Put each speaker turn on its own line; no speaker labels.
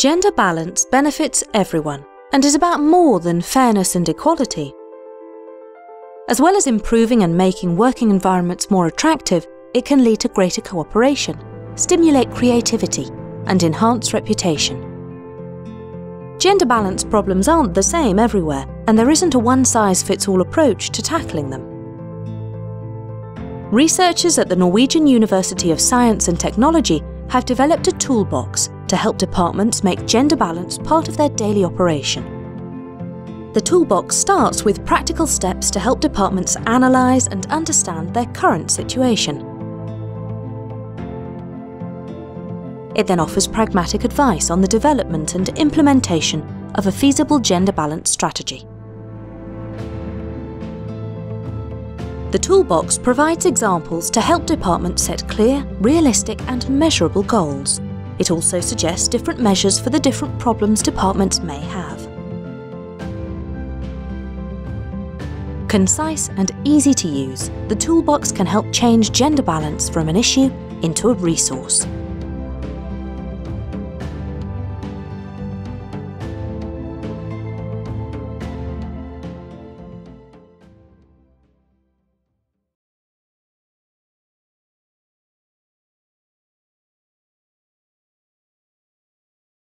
Gender balance benefits everyone and is about more than fairness and equality. As well as improving and making working environments more attractive, it can lead to greater cooperation, stimulate creativity, and enhance reputation. Gender balance problems aren't the same everywhere, and there isn't a one-size-fits-all approach to tackling them. Researchers at the Norwegian University of Science and Technology have developed a toolbox to help departments make gender balance part of their daily operation. The toolbox starts with practical steps to help departments analyse and understand their current situation. It then offers pragmatic advice on the development and implementation of a feasible gender balance strategy. The toolbox provides examples to help departments set clear, realistic and measurable goals. It also suggests different measures for the different problems departments may have. Concise and easy to use, the toolbox can help change gender balance from an issue into a resource.